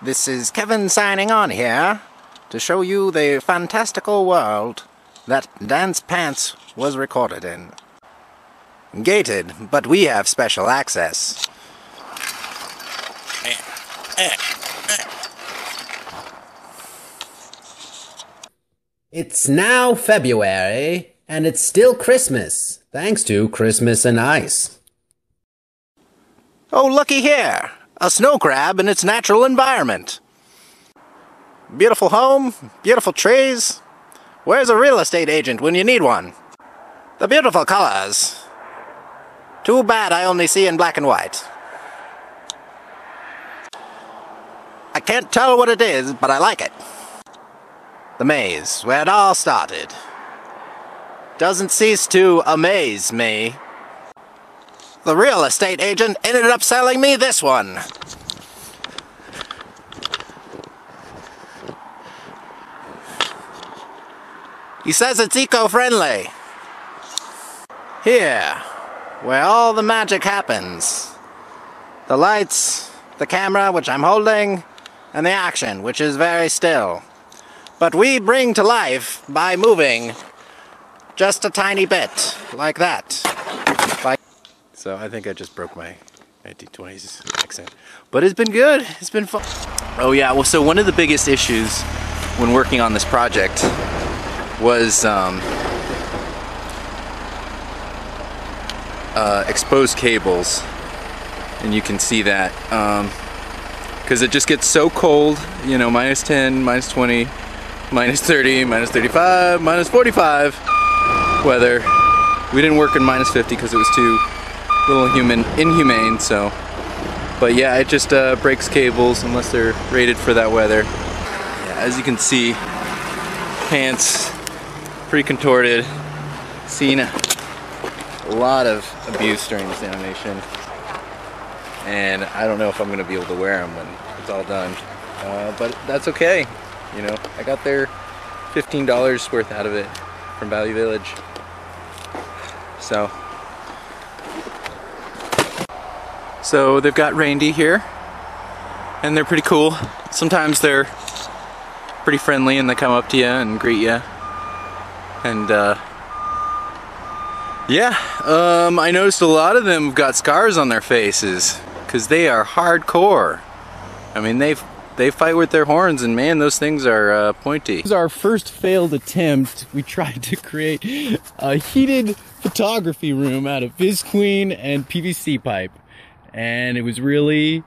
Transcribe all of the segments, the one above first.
This is Kevin signing on here to show you the fantastical world that Dance Pants was recorded in. Gated, but we have special access. It's now February, and it's still Christmas, thanks to Christmas in Ice. Oh, looky here! A snow crab in its natural environment. Beautiful home, beautiful trees. Where's a real estate agent when you need one? The beautiful colors. Too bad I only see in black and white. I can't tell what it is, but I like it. The maze, where it all started. Doesn't cease to amaze me. The real estate agent ended up selling me this one. He says it's eco-friendly. Here, where all the magic happens. The lights, the camera, which I'm holding, and the action, which is very still. But we bring to life by moving just a tiny bit, like that. So I think I just broke my 1920s accent. But it's been good, it's been fun. Oh yeah, well so one of the biggest issues when working on this project was um, uh, exposed cables. And you can see that because um, it just gets so cold, you know, minus 10, minus 20, minus 30, minus 35, minus 45 weather. We didn't work in minus 50 because it was too little human, inhumane, so. But yeah, it just uh, breaks cables unless they're rated for that weather. Yeah, as you can see, pants pretty contorted. Seen a lot of abuse during this animation. And I don't know if I'm gonna be able to wear them when it's all done. Uh, but that's okay. You know, I got their $15 worth out of it from Value Village. So, so they've got Randy here, and they're pretty cool. Sometimes they're pretty friendly and they come up to you and greet you. And uh, yeah, um, I noticed a lot of them have got scars on their faces because they are hardcore. I mean, they they fight with their horns, and man, those things are uh, pointy. This is our first failed attempt. We tried to create a heated photography room out of Visqueen and PVC pipe, and it was really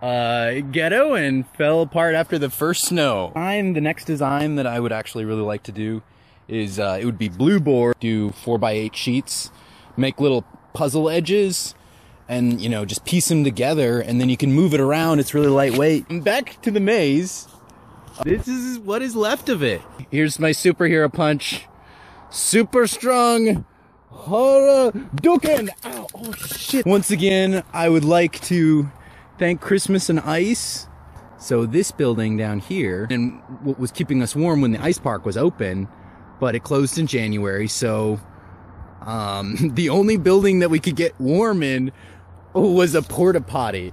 uh, ghetto and fell apart after the first snow. I'm the next design that I would actually really like to do is uh, it would be blue board, do four by eight sheets, make little puzzle edges, and you know just piece them together, and then you can move it around. It's really lightweight. Back to the maze. This is what is left of it. Here's my superhero punch. Super strong. Hadouken. Shit. Once again, I would like to thank Christmas in Ice. So this building down here, and what was keeping us warm when the ice park was open, but it closed in January, so um, the only building that we could get warm in was a porta potty.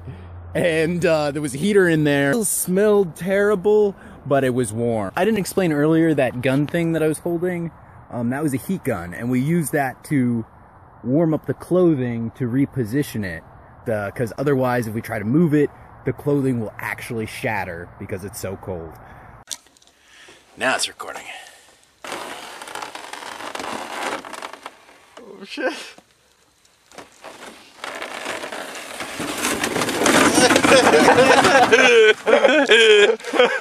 And uh, there was a heater in there. It smelled terrible, but it was warm. I didn't explain earlier that gun thing that I was holding. Um, that was a heat gun, and we used that to warm up the clothing to reposition it. Because otherwise, if we try to move it, the clothing will actually shatter because it's so cold. Now it's recording. Oh shit.